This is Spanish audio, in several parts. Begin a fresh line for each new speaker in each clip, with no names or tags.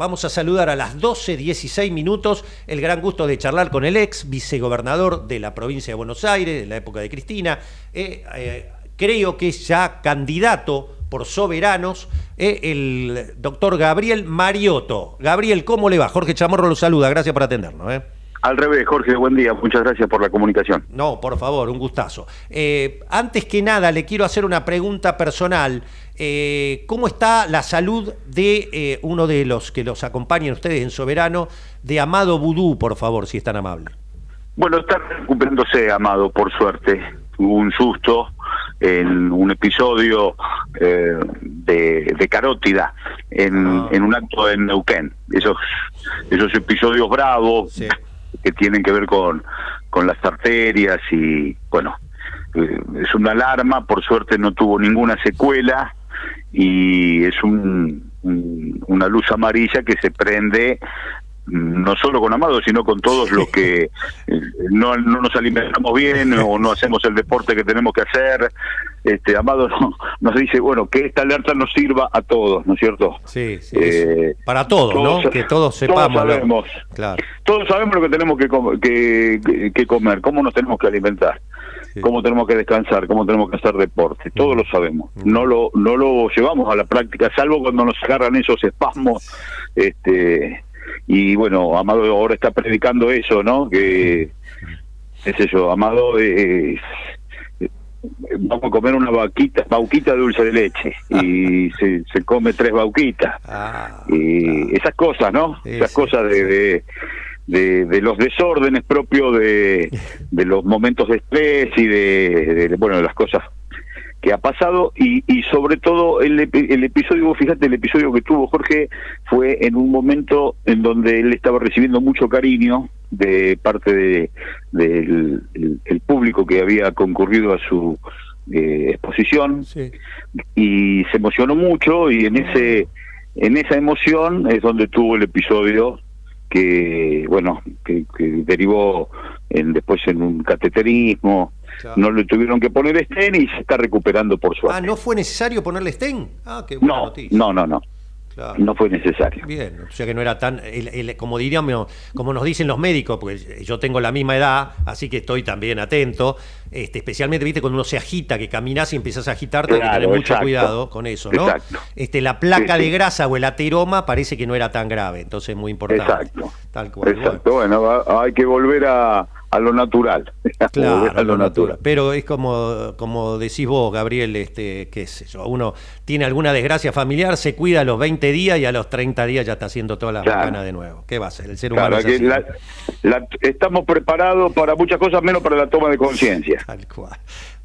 vamos a saludar a las 12.16 minutos el gran gusto de charlar con el ex vicegobernador de la provincia de Buenos Aires, de la época de Cristina. Eh, eh, creo que es ya candidato por soberanos, eh, el doctor Gabriel Mariotto. Gabriel, ¿cómo le va? Jorge Chamorro lo saluda, gracias por atendernos. ¿eh?
Al revés, Jorge, buen día, muchas gracias por la comunicación.
No, por favor, un gustazo. Eh, antes que nada, le quiero hacer una pregunta personal. Eh, ¿Cómo está la salud de eh, uno de los que los acompañan ustedes en Soberano, de Amado Vudú, por favor, si es tan amable?
Bueno, está recuperándose, Amado, por suerte. Hubo un susto en un episodio de, de, carótida en, ah. en, un acto en Neuquén. Esos, esos episodios bravos. Sí que tienen que ver con, con las arterias y bueno, eh, es una alarma, por suerte no tuvo ninguna secuela y es un, una luz amarilla que se prende no solo con Amado, sino con todos los que no, no nos alimentamos bien o no hacemos el deporte que tenemos que hacer. Este Amado nos dice, bueno, que esta alerta nos sirva a todos, ¿no es cierto?
Sí, sí. Eh, para todos, ¿no? Que todos sepamos.
Todos sabemos, claro. todos sabemos lo que tenemos que, que, comer, cómo nos tenemos que alimentar. Cómo tenemos que descansar, cómo tenemos que hacer deporte, todos lo sabemos. No lo no lo llevamos a la práctica, salvo cuando nos agarran esos espasmos este y bueno, Amado ahora está predicando eso, ¿no? Que es eso, Amado eh, vamos a comer una vaquita, bauquita dulce de leche y se, se come tres bauquitas. Ah, y esas cosas, ¿no? esas cosas de, de, de, los desórdenes propios de, de los momentos de estrés y de, de bueno, de las cosas que ha pasado. Y, y sobre todo el, el episodio, fíjate, el episodio que tuvo Jorge fue en un momento en donde él estaba recibiendo mucho cariño de parte de, del el, público que había concurrido a su eh, exposición. Y se emocionó mucho y en ese en esa emoción es donde tuvo el episodio que bueno que, que derivó en, después en un cateterismo no le tuvieron que poner estén y se está recuperando por suerte.
Ah, ¿no fue necesario ponerle estén? Ah, qué buena
no,
noticia.
No, no, no. No fue necesario.
Bien, o sea que no era tan, como diríamos, como nos dicen los médicos, porque yo tengo la misma edad, así que estoy también atento, este, especialmente, viste, cuando uno se agita, que caminas y empiezas a agitarte, hay que tener mucho cuidado con eso, ¿no? Exacto. Este, la placa de grasa o el ateroma parece que no era tan grave, entonces es muy importante.
Exacto. Tal cual. Exacto, bueno hay que volver a a lo natural.
Claro, a lo natural. Pero es como, como decís vos, Gabriel, este, qué sé yo, uno tiene alguna desgracia familiar, se cuida a los 20 días y a los 30 días ya está haciendo todas las claro. de nuevo. ¿Qué va a ser? El ser humano
estamos preparados para muchas cosas, menos para la toma de conciencia.
Tal cual.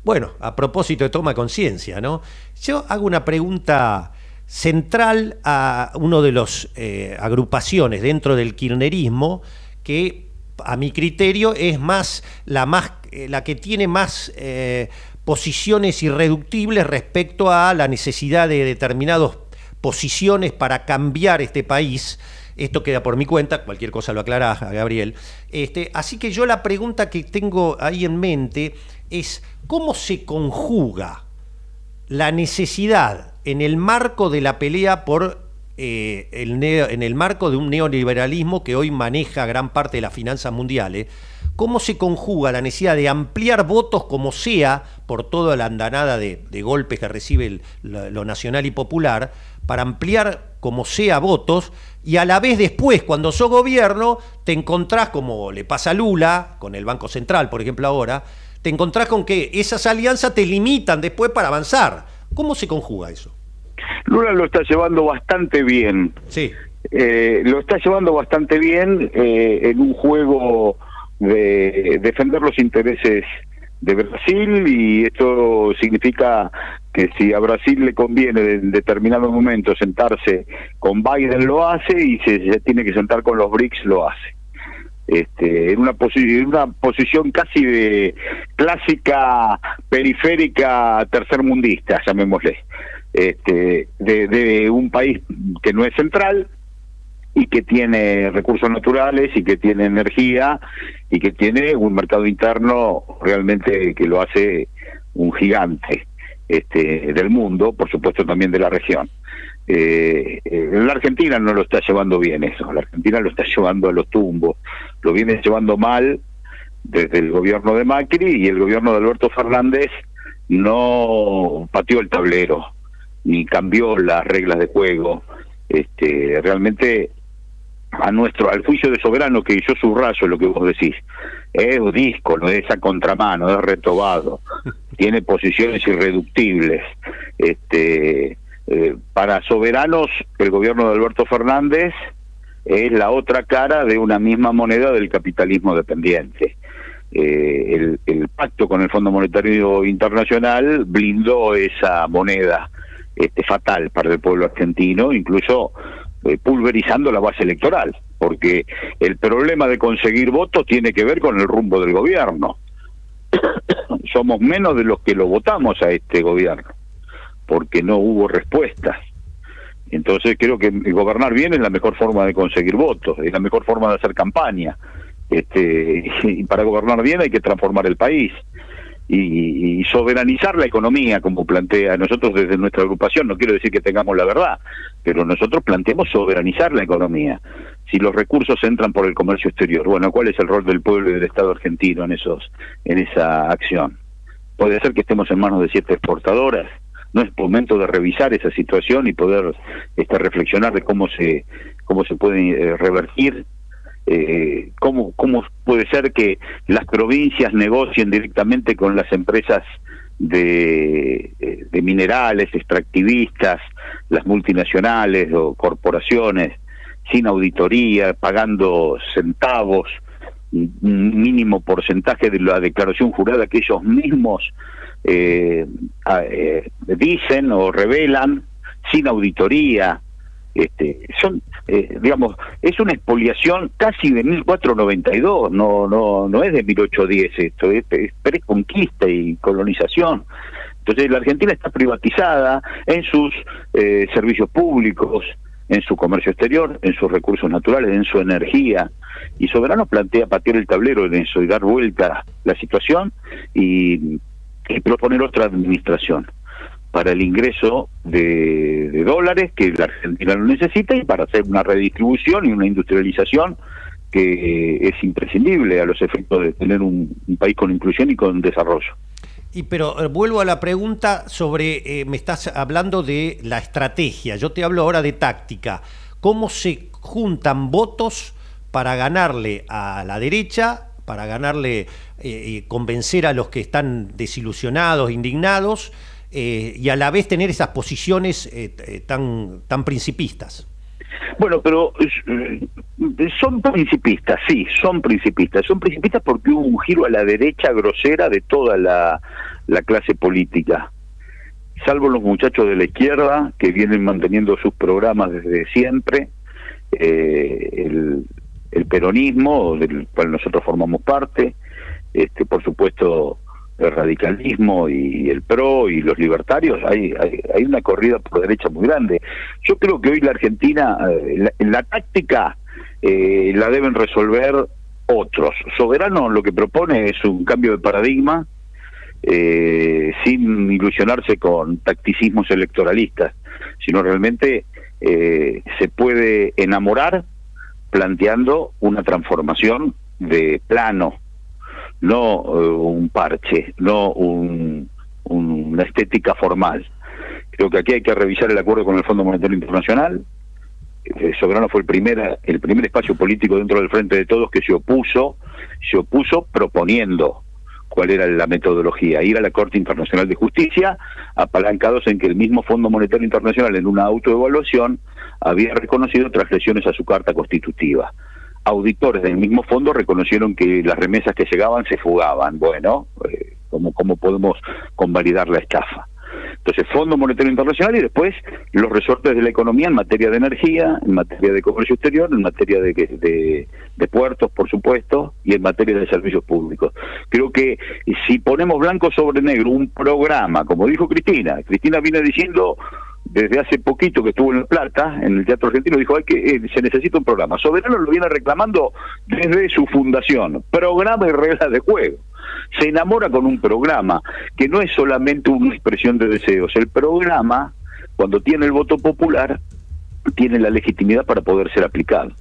Bueno, a propósito de toma de conciencia, ¿no? Yo hago una pregunta central a uno de los eh, agrupaciones dentro del kirchnerismo que a mi criterio, es más la, más, eh, la que tiene más eh, posiciones irreductibles respecto a la necesidad de determinadas posiciones para cambiar este país. Esto queda por mi cuenta, cualquier cosa lo aclarás, Gabriel. Este, así que yo la pregunta que tengo ahí en mente es, ¿cómo se conjuga la necesidad en el marco de la pelea por eh, el en el marco de un neoliberalismo que hoy maneja gran parte de las finanzas mundiales, cómo se conjuga la necesidad de ampliar votos como sea por toda la andanada de, golpes que recibe lo, nacional y popular, para ampliar como sea votos y a la vez después, cuando sos gobierno, te encontrás, como le pasa a Lula, con el Banco Central, por ejemplo, ahora, te encontrás con que esas alianzas te limitan después para avanzar. ¿Cómo se conjuga eso?
Lula lo está llevando bastante bien.
Sí.
Eh, lo está llevando bastante bien eh, en un juego de defender los intereses de Brasil y esto significa que si a Brasil le conviene en determinado momento sentarse con Biden lo hace y si se tiene que sentar con los BRICS lo hace. Este, en una, en una posición casi de clásica periférica tercermundista, llamémosle este, de, un país que no es central y que tiene recursos naturales y que tiene energía y que tiene un mercado interno realmente que lo hace un gigante este, del mundo, por supuesto también de la región. Eh, la Argentina no lo está llevando bien eso, la Argentina lo está llevando a los tumbos, lo viene llevando mal desde el gobierno de Macri y el gobierno de Alberto Fernández no pateó el tablero ni cambió las reglas de juego. Este, realmente a nuestro al juicio de soberano que yo subrayo lo que vos decís es disco no es a contramano es retobado. Tiene posiciones irreductibles. Este eh, para soberanos el gobierno de Alberto Fernández es la otra cara de una misma moneda del capitalismo dependiente. Eh, el, el, pacto con el Fondo Monetario Internacional blindó esa moneda este, fatal para el pueblo argentino incluso eh, pulverizando la base electoral, porque el problema de conseguir votos tiene que ver con el rumbo del gobierno. Somos menos de los que lo votamos a este gobierno, porque no hubo respuestas. Entonces creo que gobernar bien es la mejor forma de conseguir votos, es la mejor forma de hacer campaña. Este, y para gobernar bien hay que transformar el país y, soberanizar la economía, como plantea nosotros desde nuestra agrupación. No quiero decir que tengamos la verdad, pero nosotros planteamos soberanizar la economía. Si los recursos entran por el comercio exterior, bueno, ¿cuál es el rol del pueblo y del Estado argentino en esos, en esa acción? Puede ser que estemos en manos de siete exportadoras. No es momento de revisar esa situación y poder este, reflexionar de cómo se cómo se puede eh, revertir eh, ¿cómo, ¿cómo puede ser que las provincias negocien directamente con las empresas de, eh, de minerales, extractivistas, las multinacionales o corporaciones, sin auditoría, pagando centavos, un mínimo porcentaje de la declaración jurada que ellos mismos eh, eh, dicen o revelan, sin auditoría, este, son, eh, digamos, es una expoliación casi de 1492, no, no, no es de 1810 esto, es, es preconquista y colonización. Entonces la Argentina está privatizada en sus eh, servicios públicos, en su comercio exterior, en sus recursos naturales, en su energía. Y Soberano plantea patear el tablero en eso y dar vuelta la situación y proponer otra administración para el ingreso de, dólares que la Argentina lo necesita y para hacer una redistribución y una industrialización que es imprescindible a los efectos de tener un, país con inclusión y con desarrollo.
Y pero eh, vuelvo a la pregunta sobre, eh, me estás hablando de la estrategia, yo te hablo ahora de táctica. ¿Cómo se juntan votos para ganarle a la derecha, para ganarle, eh, convencer a los que están desilusionados, indignados? Eh, y a la vez tener esas posiciones eh, eh, tan, tan principistas.
Bueno, pero son principistas, sí, son principistas. Son principistas porque hubo un giro a la derecha grosera de toda la, clase política. Salvo los muchachos de la izquierda que vienen manteniendo sus programas desde siempre, el, el peronismo, del cual nosotros formamos parte, este, por supuesto el radicalismo y el PRO y los libertarios, hay, hay, una corrida por derecha muy grande. Yo creo que hoy la Argentina, eh, la, táctica eh, la deben resolver otros. Soberano lo que propone es un cambio de paradigma eh, sin ilusionarse con tacticismos electoralistas, sino realmente se puede enamorar planteando una transformación de plano no eh, un parche, no una estética formal. Creo que aquí hay que revisar el acuerdo con el Fondo Monetario Internacional. Eh, Soberano fue el primer, el primer espacio político dentro del Frente de Todos que se opuso, se opuso proponiendo cuál era la metodología, ir a la Corte Internacional de Justicia, apalancados en que el mismo Fondo Monetario Internacional en una autoevaluación había reconocido transgresiones a su Carta Constitutiva auditores del mismo fondo reconocieron que las remesas que llegaban se fugaban. Bueno, eh, ¿cómo, ¿cómo podemos convalidar la estafa? Entonces, Fondo Monetario Internacional y después los resortes de la economía en materia de energía, en materia de comercio exterior, en materia de, de, de puertos, por supuesto, y en materia de servicios públicos. Creo que si ponemos blanco sobre negro un programa, como dijo Cristina, Cristina viene diciendo desde hace poquito que estuvo en El Plata, en el Teatro Argentino, dijo Hay que eh, se necesita un programa. Soberano lo viene reclamando desde su fundación, programa y reglas de juego. Se enamora con un programa que no es solamente una expresión de deseos, el programa cuando tiene el voto popular, tiene la legitimidad para poder ser aplicado.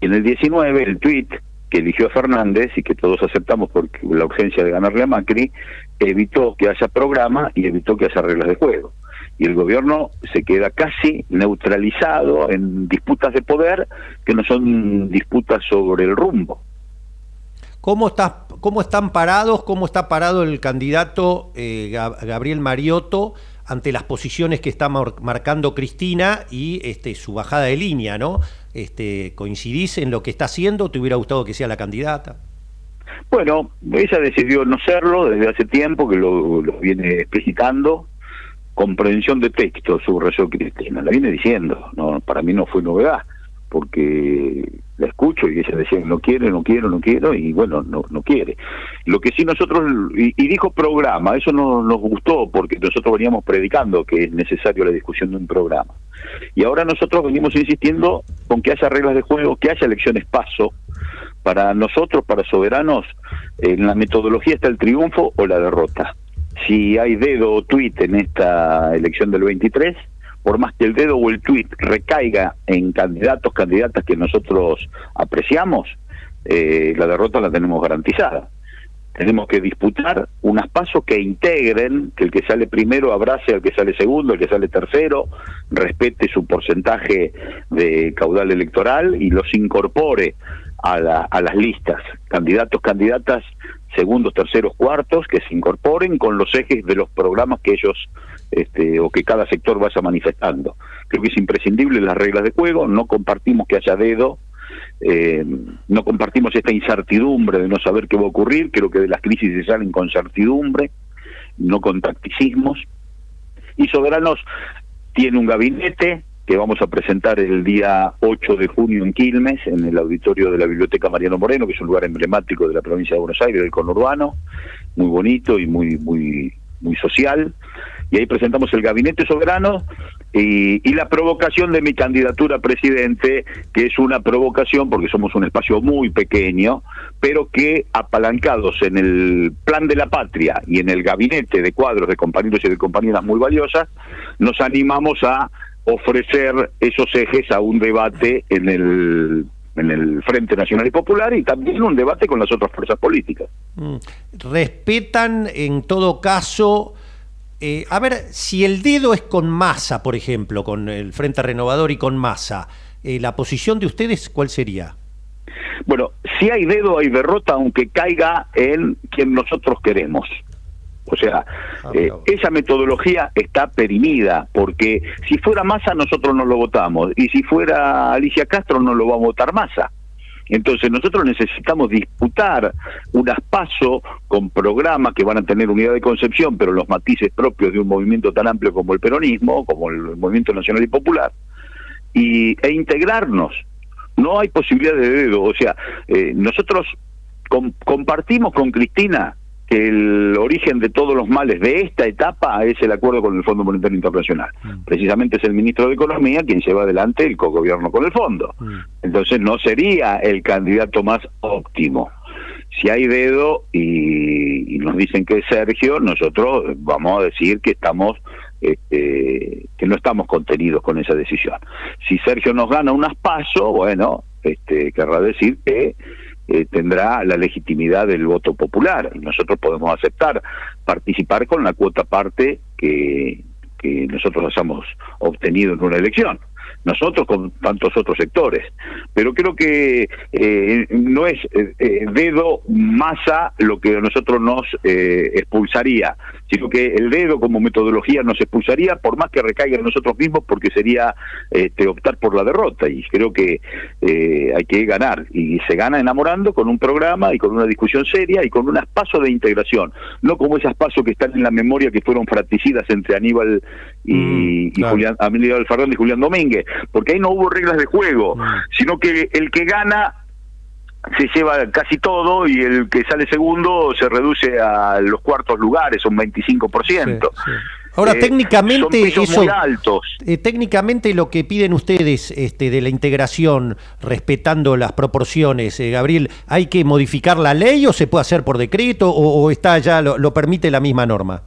Y en el 19, el tuit que eligió a Fernández y que todos aceptamos porque la urgencia de ganarle a Macri, evitó que haya programa y evitó que haya reglas de juego. Y el gobierno se queda casi neutralizado en disputas de poder que no son disputas sobre el rumbo.
¿Cómo, está, ¿Cómo están parados? ¿Cómo está parado el candidato eh, Gabriel Mariotto ante las posiciones que está marcando Cristina y este, su bajada de línea, ¿no? Este, ¿Coincidís en lo que está haciendo? ¿Te hubiera gustado que sea la candidata?
Bueno, ella decidió no serlo desde hace tiempo, que lo, viene explicitando. Comprensión de texto, subrayó Cristina, la viene diciendo, no para mí no fue novedad porque la escucho y ella decía no quiere, no quiero, no quiero y bueno, no, no quiere. Lo que sí nosotros, y, dijo programa, eso no nos gustó porque nosotros veníamos predicando que es necesario la discusión de un programa. Y ahora nosotros venimos insistiendo con que haya reglas de juego, que haya elecciones paso. Para nosotros, para soberanos, en la metodología está el triunfo o la derrota. Si hay dedo o tuit en esta elección del 23, por más que el dedo o el tuit recaiga en candidatos, candidatas que nosotros apreciamos, eh, la derrota la tenemos garantizada. Tenemos que disputar unas pasos que integren, que el que sale primero abrace al que sale segundo, el que sale tercero, respete su porcentaje de caudal electoral y los incorpore a, a las listas, candidatos, candidatas, segundos, terceros, cuartos, que se incorporen con los ejes de los programas que ellos este, o que cada sector vaya manifestando. Creo que es imprescindible las reglas de juego, no compartimos que haya dedo, eh, no compartimos esta incertidumbre de no saber qué va a ocurrir, creo que de las crisis se salen con certidumbre, no con tacticismos. Y Soberanos tiene un gabinete que vamos a presentar el día 8 de junio en Quilmes, en el auditorio de la Biblioteca Mariano Moreno, que es un lugar emblemático de la provincia de Buenos Aires, del conurbano, muy bonito y muy muy muy social. Y ahí presentamos el gabinete soberano y, la provocación de mi candidatura a presidente, que es una provocación porque somos un espacio muy pequeño, pero que apalancados en el plan de la patria y en el gabinete de cuadros de compañeros y de compañeras muy valiosas, nos animamos a ofrecer esos ejes a un debate en el en el Frente Nacional y Popular y también un debate con las otras fuerzas políticas.
Mm. ¿Respetan en todo caso eh, a ver, si el dedo es con masa, por ejemplo, con el Frente Renovador y con masa, eh, ¿la posición de ustedes cuál sería?
Bueno, si hay dedo hay derrota, aunque caiga en quien nosotros queremos. O sea, ah, eh, esa metodología está perimida, porque si fuera Massa nosotros no lo votamos, y si fuera Alicia Castro no lo va a votar Massa. Entonces nosotros necesitamos disputar unas pasos con programas que van a tener unidad de concepción, pero los matices propios de un movimiento tan amplio como el peronismo, como el movimiento nacional y popular, y, e integrarnos. No hay posibilidad de dedo. O sea, eh, nosotros compartimos con Cristina que el origen de todos los males de esta etapa es el acuerdo con el Fondo Monetario Internacional. Mm. Precisamente es el ministro de Economía quien lleva adelante el cogobierno con el fondo. Mm. Entonces no sería el candidato más óptimo. Si hay dedo y, nos dicen que es Sergio, nosotros vamos a decir que estamos este, que no estamos contenidos con esa decisión. Si Sergio nos gana unas pasos, bueno, este, querrá decir que eh, tendrá la legitimidad del voto popular. Y nosotros podemos aceptar participar con la cuota parte que, que nosotros hayamos obtenido en una elección. Nosotros con tantos otros sectores. Pero creo que eh, no es eh, dedo masa lo que a nosotros nos eh, expulsaría, sino que el dedo como metodología nos expulsaría por más que recaiga en nosotros mismos porque sería este, optar por la derrota. Y creo que hay que ganar. Y se gana enamorando con un programa y con una discusión seria y con unos pasos de integración, no como esas pasos que están en la memoria que fueron fratricidas entre Aníbal y, mm, y Julián, Aníbal Fernández y Julián Domínguez, porque ahí no hubo reglas de juego, sino que el que gana se lleva casi todo y el que sale segundo se reduce a los cuartos lugares, un 25%.
Ahora, eh, técnicamente,
son altos.
Eh, técnicamente lo que piden ustedes este, de la integración, respetando las proporciones, eh, Gabriel, ¿hay que modificar la ley o se puede hacer por decreto o, está ya lo, lo permite la misma norma?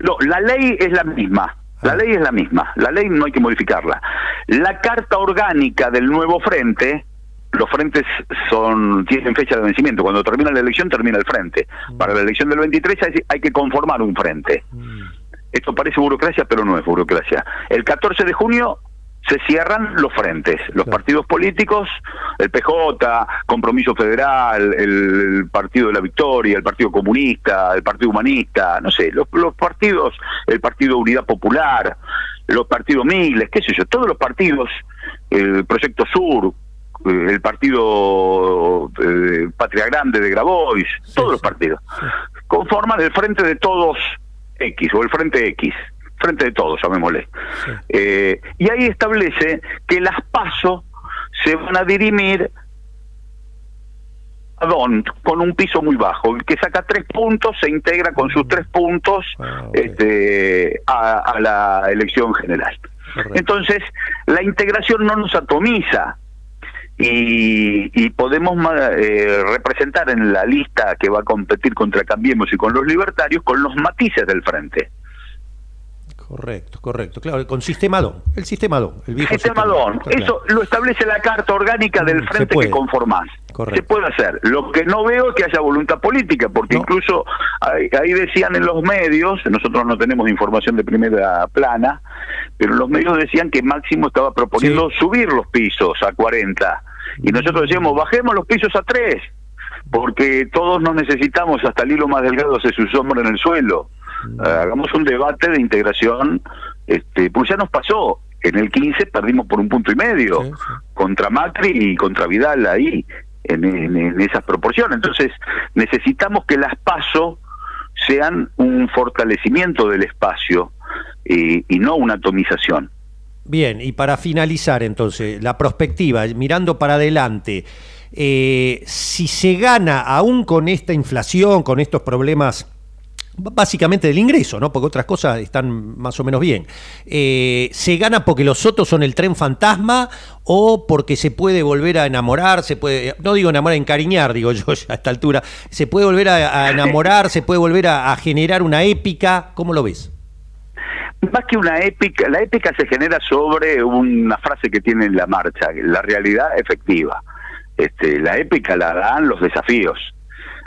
No, la ley es la misma La ley es la misma, la ley no hay que modificarla. La carta orgánica del nuevo frente, los frentes son tienen fecha de vencimiento. Cuando termina la elección, termina el frente. Para la elección del 23 hay, que conformar un frente. Esto parece burocracia, pero no es burocracia. El 14 de junio se cierran los frentes, los partidos políticos, el PJ, Compromiso Federal, el, Partido de la Victoria, el Partido Comunista, el Partido Humanista, no sé, los, los partidos, el Partido Unidad Popular, los partidos Miles, qué sé yo, todos los partidos, el Proyecto Sur, el Partido eh, Patria Grande de Grabois, todos los partidos, conforman el Frente de Todos X o el Frente X frente de todos, llamémosle. Eh, y ahí establece que las pasos se van a dirimir con un piso muy bajo. El que saca tres puntos se integra con sus tres puntos ah, este, a, la elección general. Entonces, la integración no nos atomiza. Y, podemos eh, representar en la lista que va a competir contra Cambiemos y con los libertarios con los matices del frente.
Correcto, correcto. Claro, con sistema DON. El sistema DON. El
viejo sistema, DON. Eso lo establece la carta orgánica del mm, frente que conformás. Se puede hacer. Lo que no veo es que haya voluntad política, porque incluso ahí, decían en los medios, nosotros no tenemos información de primera plana, pero los medios decían que Máximo estaba proponiendo subir los pisos a 40. Y nosotros decíamos, bajemos los pisos a 3, porque todos nos necesitamos, hasta el hilo más delgado hace su sombra en el suelo. Mm. Eh, hagamos un debate de integración, este, pues ya nos pasó, en el 15 perdimos por un punto y medio contra Macri y contra Vidal ahí, en, esas proporciones. Entonces, necesitamos que las PASO sean un fortalecimiento del espacio y no una atomización.
Bien, y para finalizar entonces, la perspectiva, mirando para adelante, eh, si se gana aún con esta inflación, con estos problemas básicamente del ingreso, ¿no? Porque otras cosas están más o menos bien. Eh, ¿Se gana porque los otros son el tren fantasma o porque se puede volver a enamorar, se puede, no digo enamorar, encariñar, digo yo a esta altura, se puede volver a, enamorar, se puede volver a, generar una épica, ¿cómo lo ves?
Más que una épica, la épica se genera sobre una frase que tiene en la marcha, la realidad efectiva. Este, la épica la dan los desafíos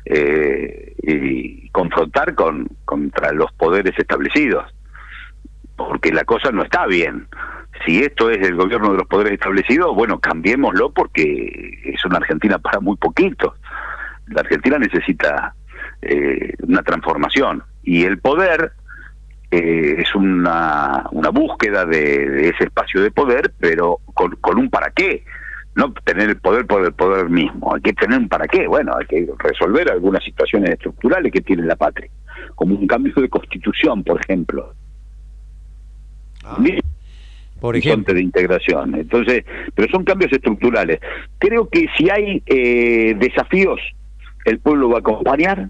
eh, y confrontar con contra los poderes establecidos, porque la cosa no está bien. Si esto es el gobierno de los poderes establecidos, bueno, cambiémoslo porque es una Argentina para muy poquito. La Argentina necesita eh, una transformación y el poder eh, es una, una búsqueda de, ese espacio de poder, pero con, con un para qué no tener el poder por el poder mismo, hay que tener un para qué, bueno, hay que resolver algunas situaciones estructurales que tiene la patria, como un cambio de constitución, por ejemplo. Ah, por ejemplo. de integración. Entonces, pero son cambios estructurales. Creo que si hay eh, desafíos, el pueblo va a acompañar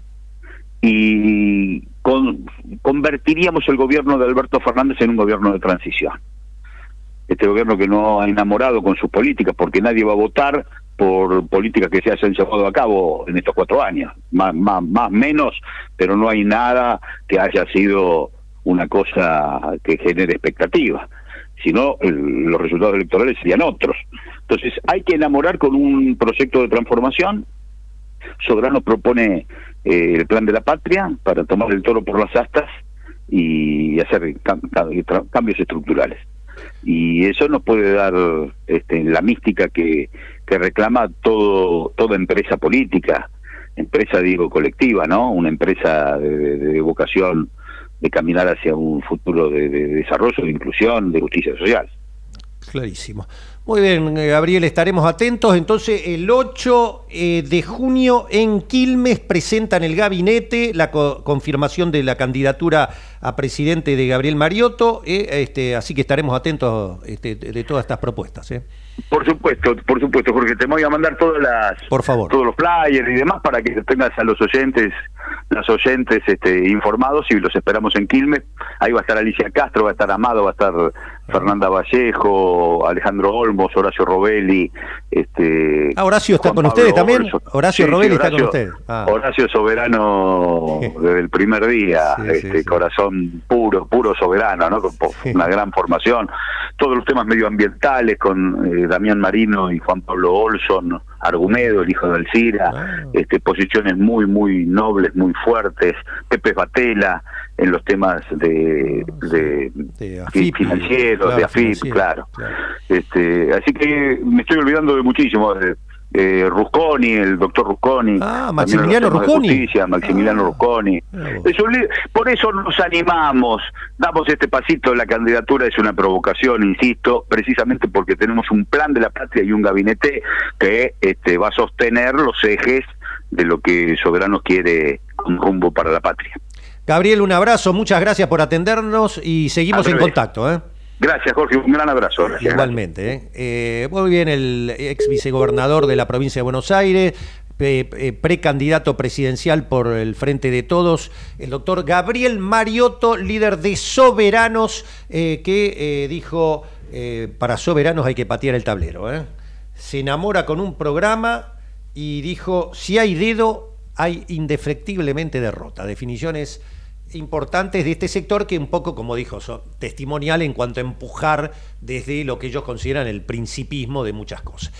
y con, convertiríamos el gobierno de Alberto Fernández en un gobierno de transición este gobierno que no ha enamorado con sus políticas, porque nadie va a votar por políticas que se hayan llevado a cabo en estos cuatro años, más, más, más menos, pero no hay nada que haya sido una cosa que genere expectativa, sino los resultados electorales serían otros. Entonces hay que enamorar con un proyecto de transformación. Sobrano propone eh, el plan de la patria para tomar el toro por las astas y hacer cambios estructurales. Y eso nos puede dar este, la mística que, que reclama todo toda empresa política empresa digo colectiva no una empresa de, vocación de caminar hacia un futuro de, de desarrollo de inclusión de justicia social.
Clarísimo muy bien, eh, Gabriel, estaremos atentos. Entonces, el 8 eh, de junio en Quilmes presentan el gabinete la confirmación de la candidatura a presidente de Gabriel Mariotto, eh, este, así que estaremos atentos este, de todas estas propuestas.
Por supuesto, por supuesto, porque te voy a mandar todas las,
por favor.
todos los flyers y demás para que tengas a los oyentes, las oyentes este, informados y los esperamos en Quilmes. Ahí va a estar Alicia Castro, va a estar Amado, va a estar Fernanda Vallejo, Alejandro Olmos, Horacio Robelli. Este,
ah, Horacio está con ustedes también. Horacio Robelli está con ustedes.
Ah. Horacio Soberano desde el primer día, este corazón puro, puro soberano, ¿no? Con una gran formación. Todos los temas medioambientales con eh, Damián Marino y Juan Pablo Olson, Argumedo, el hijo de Alcira, ah. este, posiciones muy, muy nobles, muy fuertes. Pepe Batela en los temas de, de, financieros, de AFIP, claro. Este, así que me estoy olvidando de muchísimo. De, eh, Rusconi, el doctor Rusconi.
Ah, Maximiliano Rusconi.
Maximiliano ah, Rusconi. por eso nos animamos, damos este pasito, la candidatura es una provocación, insisto, precisamente porque tenemos un plan de la patria y un gabinete que este, va a sostener los ejes de lo que Soberano quiere un rumbo para la patria.
Gabriel, un abrazo, muchas gracias por atendernos y seguimos en contacto. ¿eh?
Gracias, Jorge, un gran abrazo.
Igualmente. ¿eh? Eh, muy bien, el ex vicegobernador de la provincia de Buenos Aires, precandidato presidencial por el Frente de Todos, el doctor Gabriel Mariotto, líder de Soberanos, que dijo, para Soberanos hay que patear el tablero. Se enamora con un programa y dijo, si hay dedo, hay indefectiblemente derrota. Definiciones importantes de este sector que un poco, como dijo, son testimonial en cuanto a empujar desde lo que ellos consideran el principismo de muchas cosas.